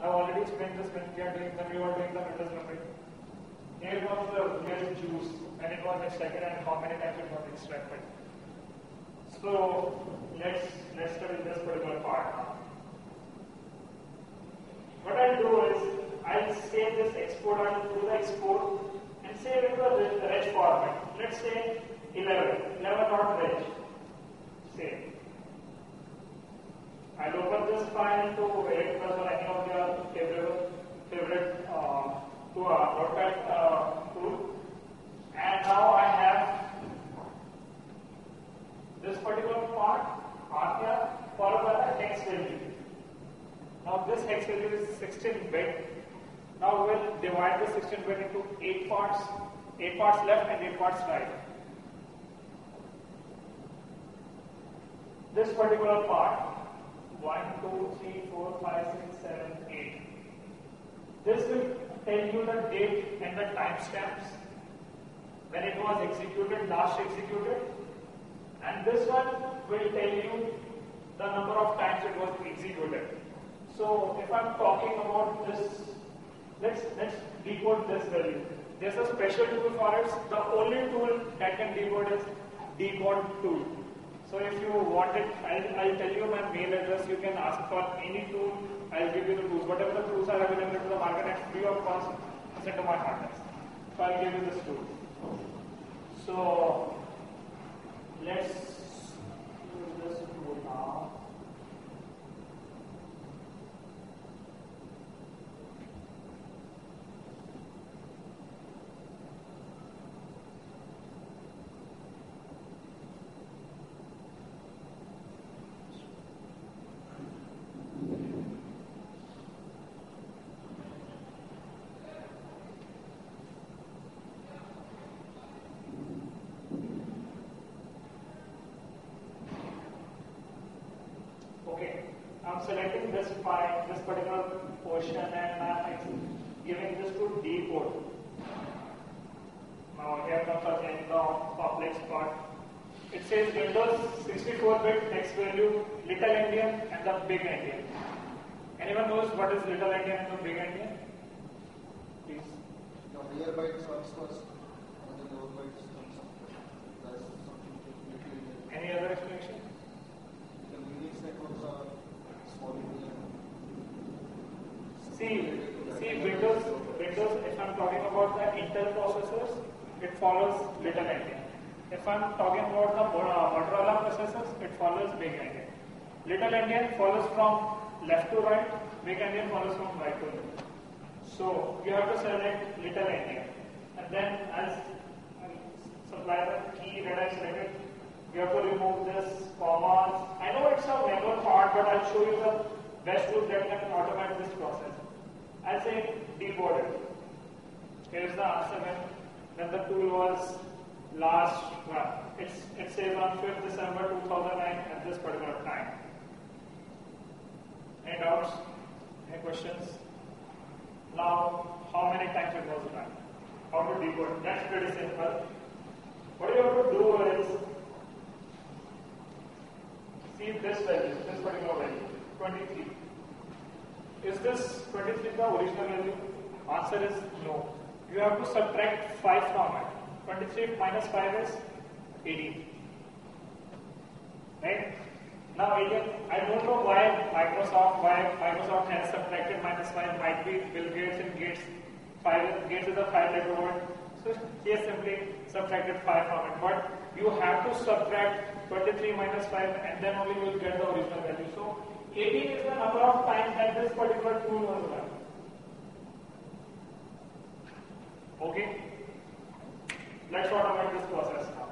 I've already spent this when we are doing when we were doing the Windows memory. Here comes the real juice when it was extracted and how many times it was extracted. So let's let's study this particular part now. What I'll do is I'll save this export, I'll do the export and save it to the reg format. Let's say 11, 11 dot reg. Save. I'll open this file to Edit Plus or any of your favorite favorite uh, to uh, uh, tool. And now I have this particular part, Arthia, followed by the hex. Now this hex value is 16 bit. Now we'll divide the 16 bit into 8 parts, 8 parts left and 8 parts right. This particular part, 1, 2, 3, 4, 5, 6, 7, 8. This will tell you the date and the timestamps when it was executed, last executed. And this one will tell you the number of times it was executed. So if I'm talking about this, let's let's decode this value. There's a special tool for it. The only tool that can decode is decode tool. So if you want it, I'll, I'll tell you my mail address. You can ask for any tool. I'll give you the tools. Whatever the tools are available to the market at free of cost, send to my partners. So I'll give you this tool. So let's use this tool now. Okay, I'm selecting this file, this particular portion, and uh, I'm giving this to decode. Now here comes again the complex part. It says Windows 64-bit text value, little endian and the big endian. Anyone knows what is little endian and the big endian? Please. The comes first, and the lower bytes comes after. That's something little in Any other explanation? The Unix networks are small in See, see Windows, Windows, if I'm talking about the Intel processors, it follows little endian. If I'm talking about the uh, Motorola processors, it follows big endian. Little endian follows from left to right, big endian follows from right to left. So you have to select little endian. And then as I supply the key that I selected, you have to remove this commas. I know it's a manual part, but I'll show you the best tool that can automate this process. I'll say decode it. Here's the answer when, the tool was last run. It's, it says on 5th December 2009 at this particular time. Any doubts? Any questions? Now, how many times it was run? How to decode? That's pretty simple. What you have to do is see this value, this particular value, 23. Is this 23 the original value? Answer is no. You have to subtract 5 from it. 23 minus 5 is 18. Right? Now again, I don't know why Microsoft, why Microsoft has subtracted minus 5, might be Bill Gates and Gates, 5, Gates is a 5 letter word. So he has simply subtracted 5 from it. But you have to subtract 23 minus 5 and then only you will get the original value. So 18 is the number of times that this particular tool was run. Okay? Let's automate this process now.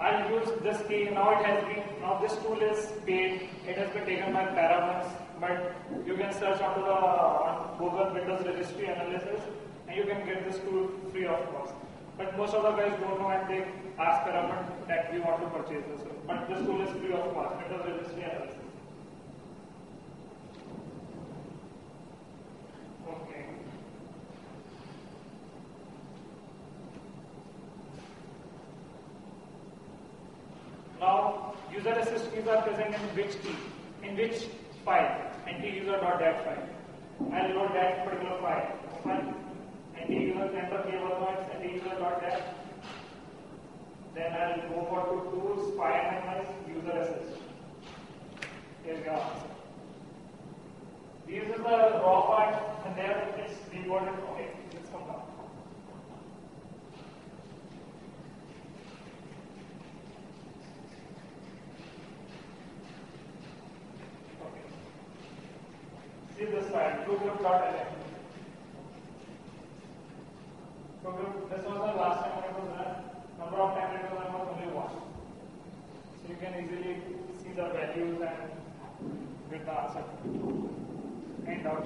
I'll use this key. Now it has been, now this tool is paid. It has been taken by Paramount, but you can search onto the on Google Windows Registry Analysis and you can get this tool free of cost. But most of the guys don't know and they ask Paramount that we want to purchase this. But this tool is free of cost, Windows Registry Analysis. Now, user assist is are present in which key, in which file, NTUSER.DAT file. I'll load that particular file. Fine. Anti-user enter keywords, NTUSER.DAT. Then I'll go for to tools, file analyze, user assist. Here we go. These are the raw part, and there it's rewarded. Okay, let's come down. Okay. See this file, TrueGroup.lm. TrueGroup, this was the last time it was run. Number of times it was run was only one. So you can easily see the values and get the answer. And. Okay.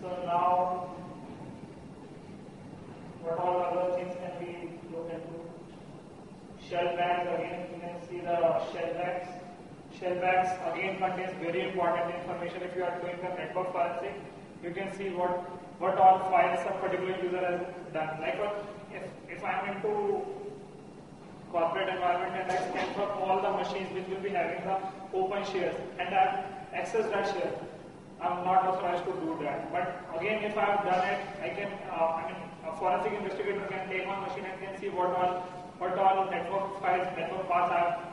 So now, what all other things can we look into? Shell bags again, you can see the shell bags. Shell bags again contains very important information. If you are doing the network forensic, you can see what what all files a particular user has done. Like what if if I am into corporate environment and I scan for all the machines which will be having the open shares and I have accessed that share. I'm not authorized to do that. But again, if I have done it, I can, uh, I mean, a forensic investigator can take one machine and can see what all, what all network files, network paths I have,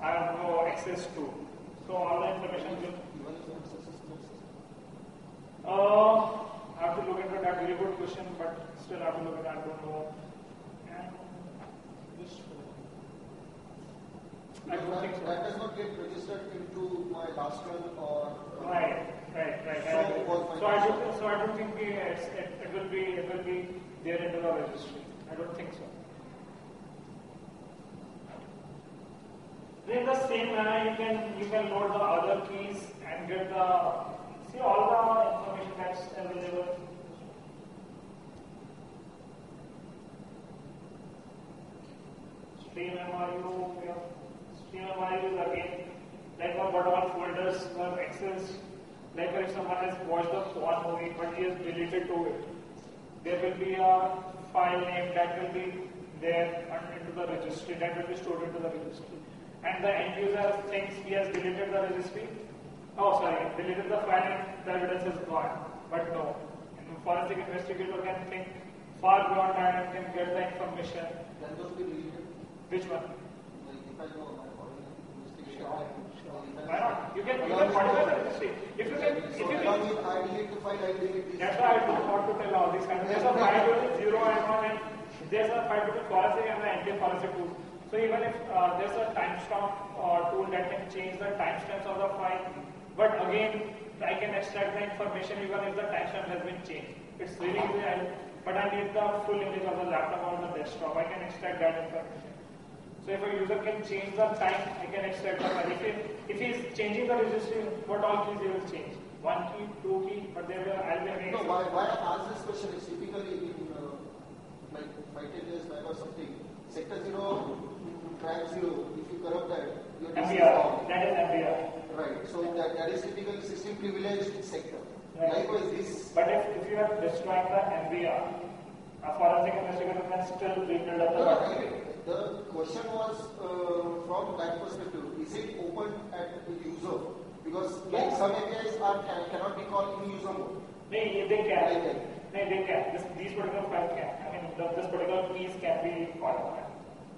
I have no access to. So all the information will, uh, I have to look into that. Very good question, but still I have to look at that. I don't know. And this, I don't That- so. That does not get registered into my last run or. uh, Right, right, right. I So agree. So I don't, so I don't think we, it, it will be, it will be there into the registry. I don't think so. In the same manner, you can, you can load the other keys and get the, see all the information that's available. Stream MRU, we stream is again, like what what folders were accessed, like if someone has watched the porn movie but he has deleted to it, there will be a file name that will be there and into the registry, that will be stored into the registry. And the end user thinks he has deleted the registry, oh sorry, deleted the file and the evidence is gone. But no, a forensic investigator can think far beyond that and can get the information. Can those be deleted? Which one? Like if I my foreign investigation. Sure, or if I- Why? You can, you can me modify to- the registry. If you can, if you can, me, I delete the file, I delete this. that's why I don't want to tell all these kind of, there's a file between zero and one and there's a file between forensic and the anti-forensic tool. So even if uh, there's a timestamp uh, tool that can change the timestamps of the file, but again, I can extract the information even if the timestamp has been changed. It's really easy, but I need the full image of the laptop or the desktop. I can extract that information. So if a user can change the time, I can extract the file. If he, if he is changing the registry, what all keys he will change? One key, two key, but there will I'll be No, why, why I ask this question is typically in, uh, like five, ten years back or something, sector zero, track zero, if you corrupt that, your disk is MBR. That is MBR. Right, so that, that is typically system privileged sector. Right. Likewise, this, But if, if you are destroying the MBR, a forensic investigator can still rebuild up the No, no, I document. get it. The question was uh, from that perspective, is it open at the user? Because like some APIs are, can, cannot be called in user mode. They They can. can. No, they can. This, these particular files can. I mean, the, this particular keys can be qualified.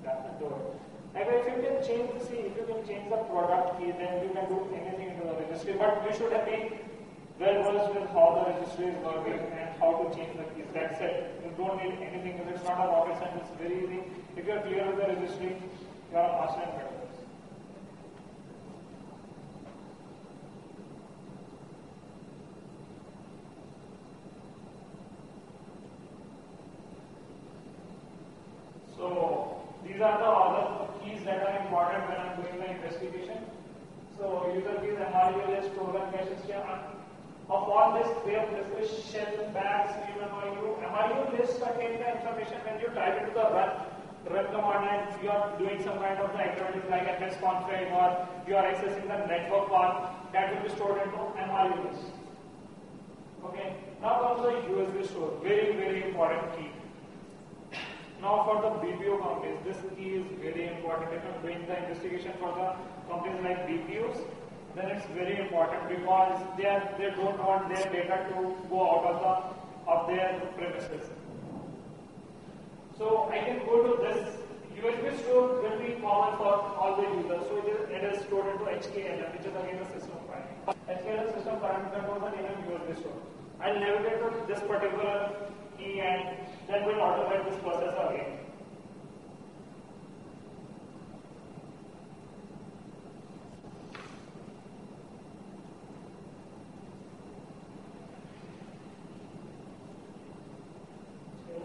That's the door. Like if you can change, see, if you can change the product key, then you can do anything into the registry. But you should have been well versed with how the registry is working and how to change the keys. That's it. Don't need anything. It's not a rocket science. It's very easy. If you are clear with the registry, you are a master in methods. So these are the other keys that are important when I'm doing the investigation. So user keys, MRU list, program cache system. Of all this, we have discussed shell, bags, MRU. MRU list contains the information when you type into the run run command and you are doing some kind of the activities like MS config or you are accessing the network part that will be stored into MRU list. Okay. Now comes the USBSTOR. Very, very important key. Now for the BPO companies, this key is very important. If I'm doing the investigation for the companies like BPOs, then it's very important because they are, they don't want their data to go out of the of their premises. So I can go to this USBSTOR will be common for all the users. So it is, stored into HKLM, which is again the system file. HKLM system parameter controls in a USBSTOR. I'll navigate to this particular key and then we'll automate this process again.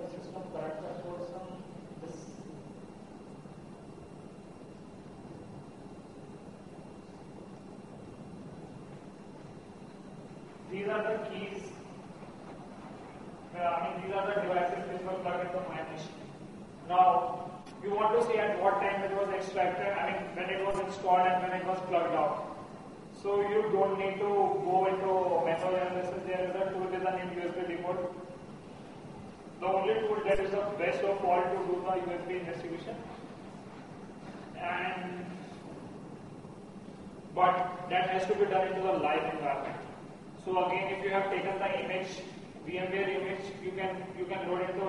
system character for some this these are the keys uh, I mean these are the devices which were plugged into my machine now you want to see at what time it was extracted I mean when it was installed and when it was plugged out so you don't need to go into manual analysis there is a tool with a USB decode the only tool that is the best of all to do the USB investigation. And but that has to be done into the live environment. So again, if you have taken the image, VMware image, you can you can load into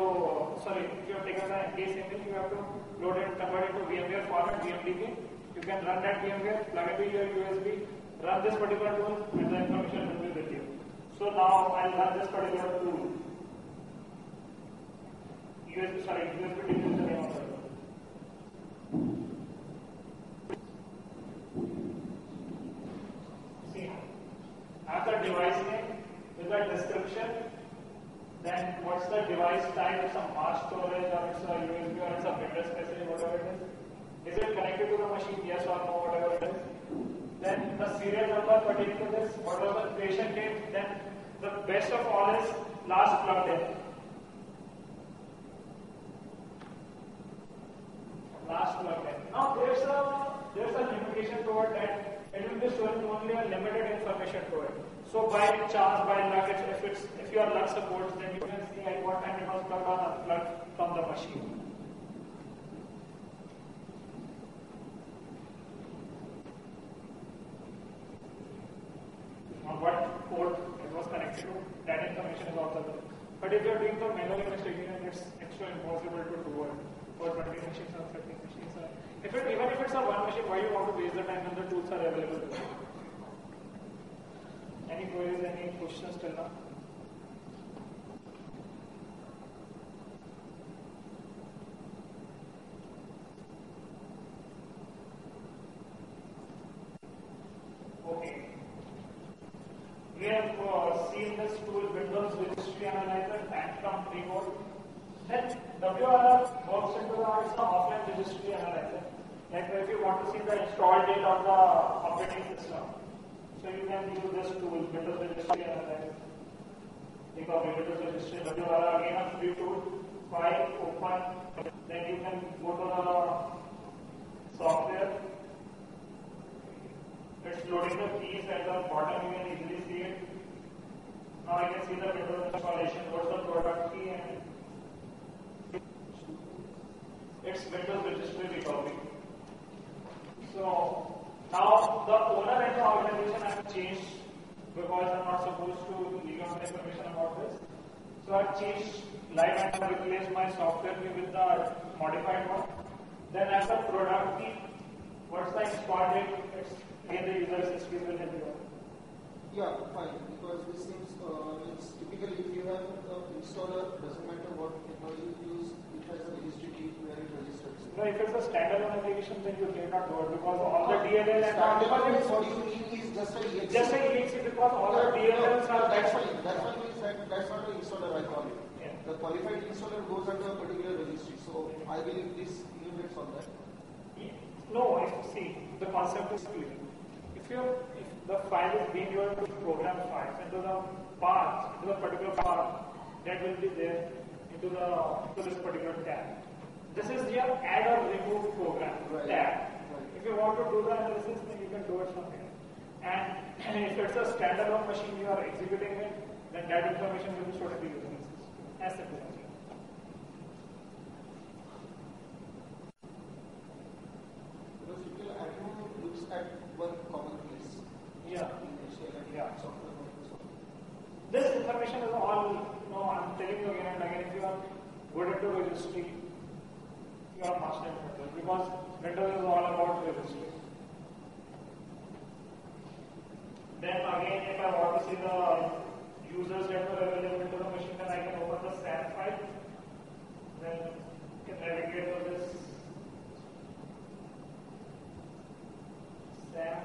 sorry, if you have taken the case image, you have to load it, convert it to VMware format, VMDK. You can run that VMware, plug it to your USB, run this particular tool, and the information will be with you. So now I'll run this particular tool. USB, sorry, USB is the name of the See, after device name with the description, then what's the device type? It's a mass storage or it's a USB or it's a Windows message, whatever it is. Is it connected to the machine? Yes or no, whatever it is. Then the serial number pertaining to this, what the date? Then the best of all is last plugged in. last plug in. Now there's a there's a limitation to it that it will be showing only a limited information to it. So by chance, by luck, if it's if your luck supports, then you can see at what time it was plugged or unplugged from the machine. On what port it was connected to, that information is also there. But if you're doing the manual investigation, it's actually impossible to do it for 20 machines or 30 machines. If it, even if it's a one machine, why you want to waste the time when the tools are available you? Any queries, any questions till now? Okay. We have uh, seen tool Windows Registry Analyzer and from into the offline registry analyzer. Like if you want to see the install date of the operating system, so you can use this tool, Windows Registry Analyzer. Think of Windows Registry, WRF again a free tool, file, open, then you can go to the software. It's loading the keys at the bottom, you can easily see it. Now I can see the Windows installation, what's the product key and it's Windows registry recovery. So now the owner and the organization have changed because I'm not supposed to leave out information about this. So I've changed live and replaced my software key with the modified one. Then as a product key, what's the export date? It's the user's experience will help. Yeah, fine. Because this seems, uh, it's typically if you have the installer, doesn't matter what technology you use, it has a registry key where it registers. No, if it's a standalone application, then you cannot do it because all the DLL and all, Standalone because it's what you need is just a EXE. just a EXE because all the DLLs are That's fine. That's why we said that's not an installer I call it. The qualified installer goes under a particular registry. So I believe this limits on that. No, I see, the concept is clear. If you if the file is being used to program files into the path, into the particular path that will be there into the to this particular tab. This is your add or remove program Right. tab. Right. If you want to do the analysis, then you can do it from here. And if it's a standalone machine you are executing it, then that information will be stored in the user ऐसे पूछा Yeah. Yeah. This information is all, you know, I'm telling you again and again, if you are good into registry, you are master in Windows, because Windows is all about registry. Then again, if I want to see the users that available to the machine, then I can open the SAM file. Then can navigate to this SAM.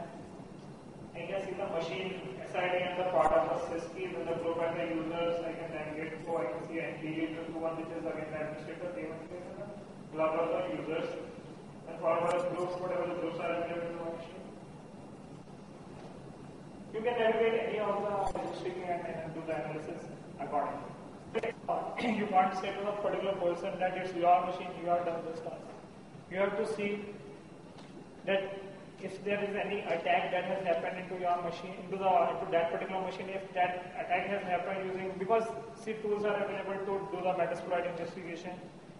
I can see the machine SID and the product, the syskey, then the group and the users. I can navigate to, I can see NPD to one which is again the administrator, the administrator, blah blah blah users. And forward groups, whatever the groups are available to the machine. You can navigate any of the registry and, and do the analysis accordingly. you can't say to the particular person that it's your machine, you have done this task. You have to see that if there is any attack that has happened into your machine, into the into that particular machine, if that attack has happened using because C tools are available to do the Metasploit investigation.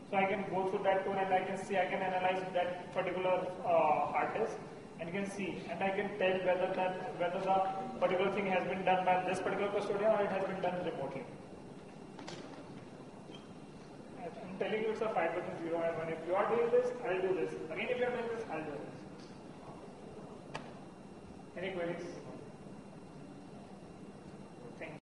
So I can go through that tool and I can see, I can analyze that particular uh, hard disk and you can see and I can tell whether that whether the particular thing has been done by this particular custodian or it has been done remotely. I'm telling you it's a 5 between zero and one. If you are doing this, I'll do this. Again, if you are doing this, I'll do this. Any queries?